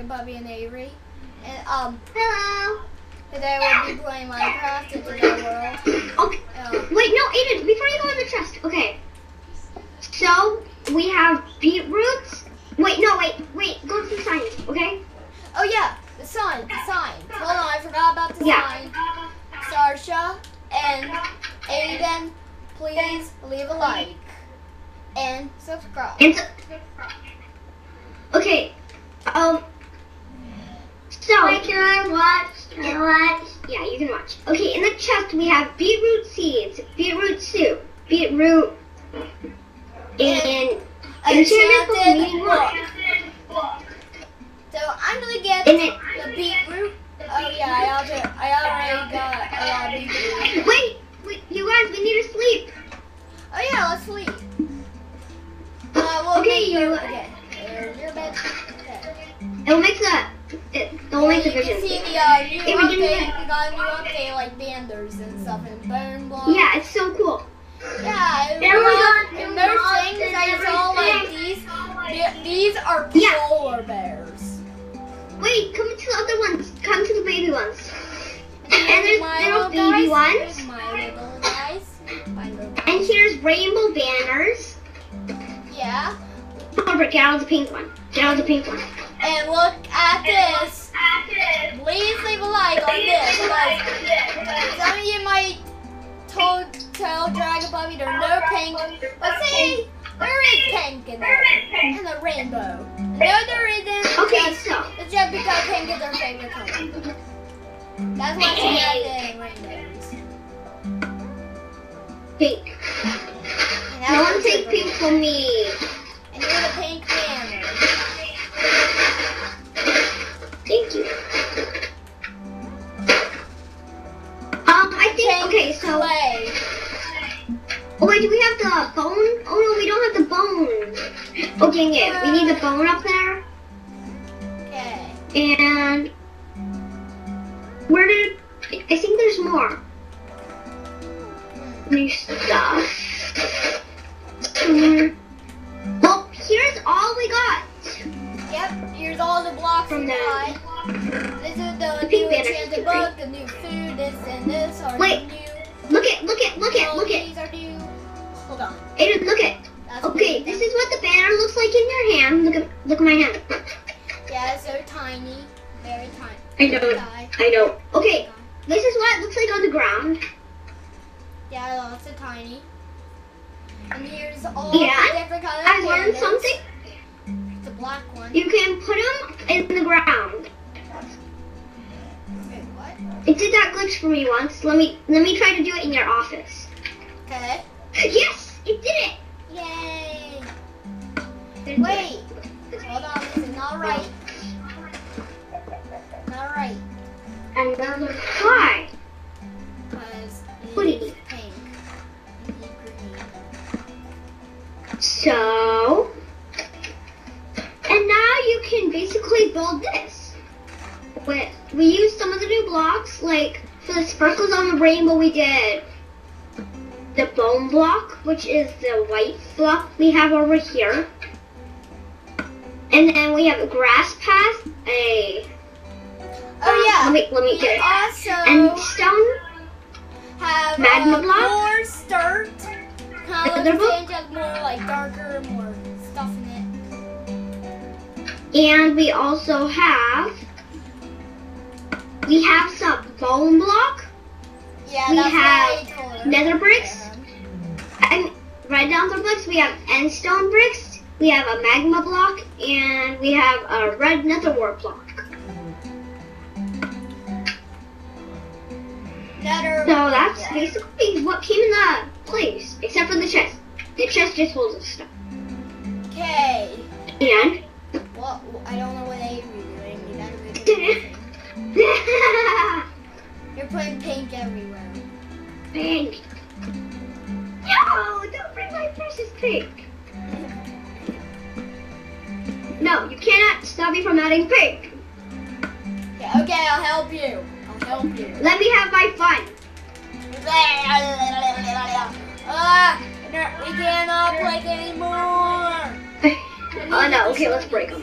Dragon Puppy and Avery. And um, Hello. today we'll be playing Minecraft into the world. Okay. Um, Wait, no, Aidan, before you go in the chest. Okay. So, we have beetroots. Wait, no, wait, wait. Go to the signs, okay? oh yeah, the sign, the sign. Hold on, I forgot about the Yeah. sign. Sarsha and Aidan, please leave a like and subscribe. And so, okay. Um. So. Wait, can I watch? Can I watch? Yeah, you can watch. Okay, in the chest we have beetroot seeds, beetroot soup, beetroot, and enchantment book Enchanted book. So I'm gonna get And it- the beetroot. Oh yeah, I already, I already got a lot of beetroot. Wait, wait, you guys, we need to sleep. Oh yeah, let's sleep. Uh, we'll Okay, you- okay. It, it'll make you can see the uh, new Hey, can do update. that. We got a new update like banners and stuff and bone blocks. Yeah, it's so cool. Yeah, and, Then we got and new those things and I saw like everything. these. the- These are Yeah. polar bears. Wait, come to the other ones. Come to the baby ones. And here's there's my little little baby guys. ones. Here's my little guys. My little guys. And here's rainbow banners. Yeah. But get out of the pink one. Get out of the pink one. And look at this. Please leave a like on this because some of you might told, tell Dragon Puppy there's no pink. But see, there is pink in there. And a rainbow. No, there isn't. Okay, so It's just because pink is their favorite color. That's why she has in rainbows. pink. No one take pink from me. And you're the pink banner. Thank you. Um, I think okay. So, clay. oh wait, do we have the bone? Oh no, we don't have the bone. Oh dang it, we need the bone up there. Okay. And where did I think there's more new stuff. Hold on. Aidan, look at. That's Okay, this is what the banner looks like in your hand. Look at, look at my hand. Yeah, it's so tiny. Very tiny. I know. I know. Okay, this is what it looks like on the ground. Yeah, lots of tiny. And here's all Yeah, the different colors. I learned something. The black one. You can put them in the ground. Wait, what? It did that glitch for me once. Let me let me try to do it in your office. Okay. Yes, it did it. Yay! Wait. Hold on, this is not right. Not right. Another fly. Because What it's you- pink. And. So, and now you can basically build this. With we used some of the new blocks, like for the sparkles on the rainbow, we did the bone block, which is the white block we have over here. And then we have a grass path, a Oh yeah. Let me let me get it. also And stone. have magma uh, block? more of Another book? like just more like darker, more stuff in it. And we also have we have some bone block, Yeah, We that's have what I told nether bricks. And red down the bricks. We have end stone bricks. We have a magma block, and we have a red nether wart block. Nether. So that's basically what came in the place, except for the chest. The chest just holds the stuff. Okay. And Well, I don't know what Avery's doing. You gotta. You're putting pink everywhere. pink. No, don't bring my precious pink. No, you cannot stop me from adding pink. Okay, okay, I'll help you. I'll help you. Let me have my fun. Ah, we cannot play anymore. Oh no, okay, let's break them.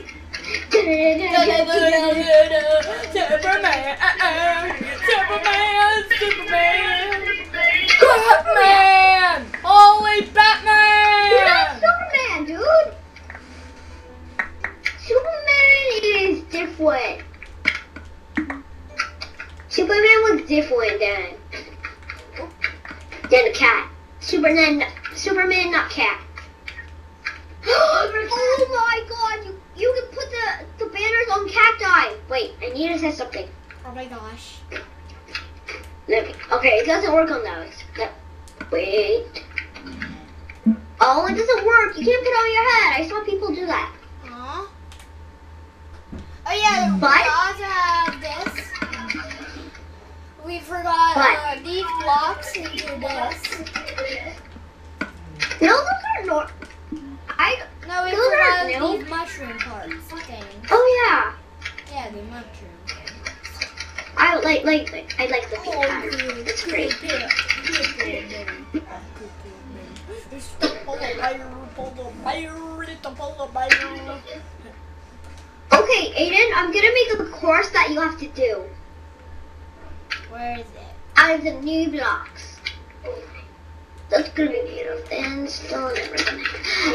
Superman, uh-uh. Superman, Superman, Batman! Holy Batman! You're not Superman, dude. Superman is different. Superman was different than than a cat. Superman, Superman, not cat. oh my God! You you can put the the banners on cacti. Wait, I need to say something. Oh my gosh. Okay, it doesn't work on those. No. Wait. Oh, it doesn't work. You can't put it on your head. I saw people do that. Aw. Oh yeah, we But- also have this. We forgot But- uh, these blocks into this. No, those are not. I. No, we Those forgot new. these mushroom parts things. Oh yeah. Yeah, the mushroom I like like, like I like the pink pattern. It's great. Okay, Aidan, I'm gonna make a course that you have to do Where is it? out of the new blocks. That's gonna be beautiful and still and everything.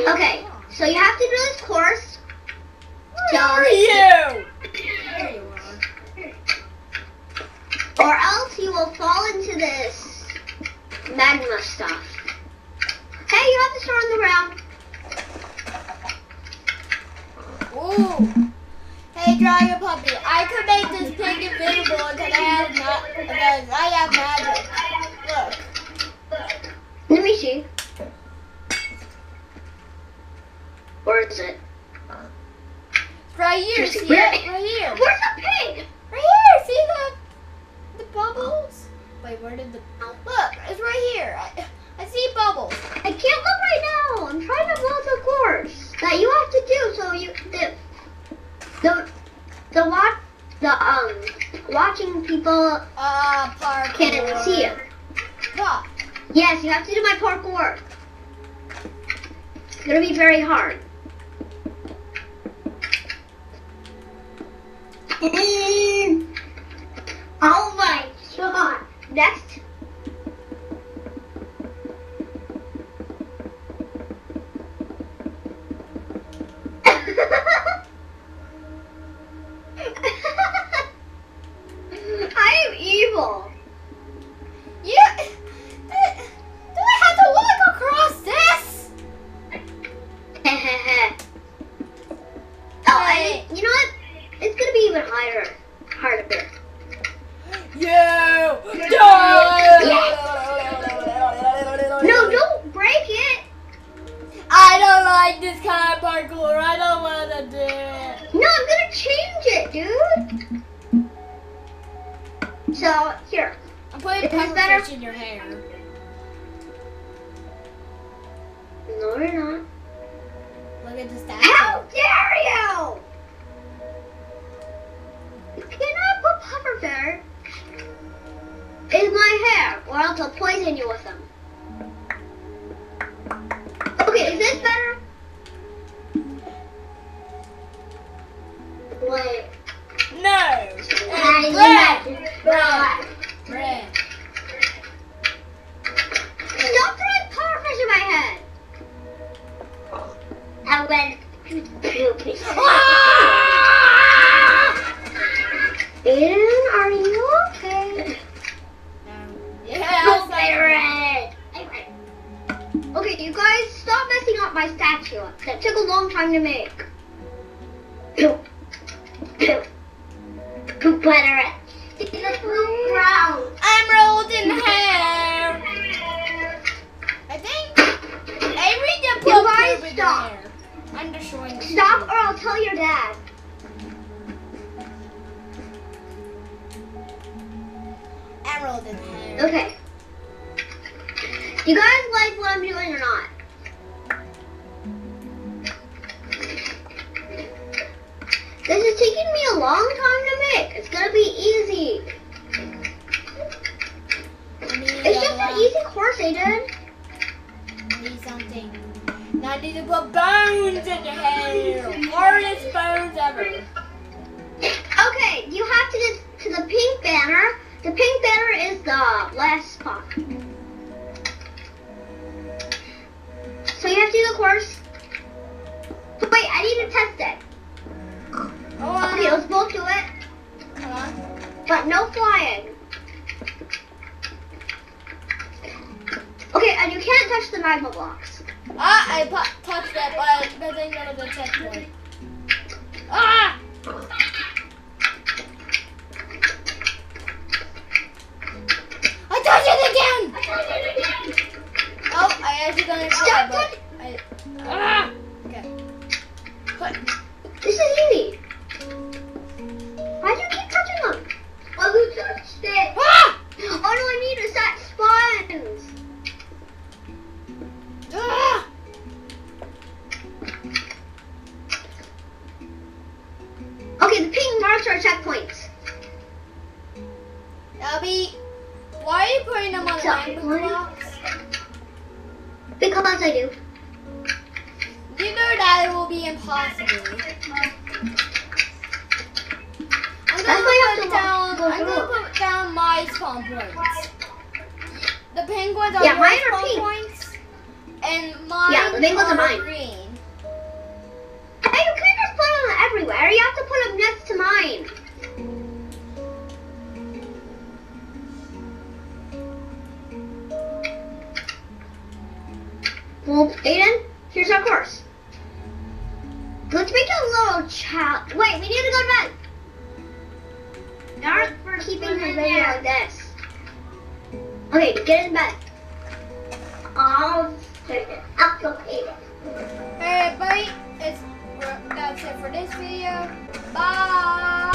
Okay, so you have to do this course. Where are you are. Or else you will fall into this magma stuff. Hey, you have to start on the ground. Ooh. Hey, Dragon Puppy, I could make this pig invisible because I have ma- because I have magic. Look. Let me see. Where is it? Right here, see it? Right here. Where's the pig? Right here, see the the bubbles? Wait, where did the look? It's right here. I, I see bubbles. I can't look right now. I'm trying to build the course that you have to do so you the the the watch the um watching people Uh, parkour. can see it. Pop. Yes, you have to do my parkour. It's gonna be very hard. So here, I'm putting Is this pepper better? fish in your hair. no, you're not. Look at the statue. How dare you! You cannot put puffer there in my hair, or else I'll poison you with them. That took a long time to make. Poop. Poop. Poop butter. It's a poop brown. Emerald in hair. I think Avery did put You poop in stop. hair. I'm destroying the Stop or I'll tell your dad. Emerald in hair. Okay. You guys like what I'm doing or not? This is taking me a long time to make. It's gonna be easy. It's just an easy course, Aidan. I need something. Now I need to put bones in your hair. Hardest bones ever. Okay, you have to get to the pink banner. The pink banner is the last spot. So you have to do the course. Wait, I need to test it. But no flying. Okay, and you can't touch the magma blocks. Ah, I touched it, but but then go to the checkpoint. Pink marks are checkpoints. Abby, why are you putting them on the blocks? Because I do. You know that it will be impossible. I'm That's why you gonna put down. go I'm gonna put down my spawn points. The penguins are Yeah, mine are spawn pink. points, and mine Yeah, the penguins are mine. green. You have to put them next to mine. Well, Aidan, here's our course. Let's make a little chat. Wait, we need to go to bed. Not for keeping the video like this. Okay, get in bed. I'll take it. I'll take it that's it for this video. Bye!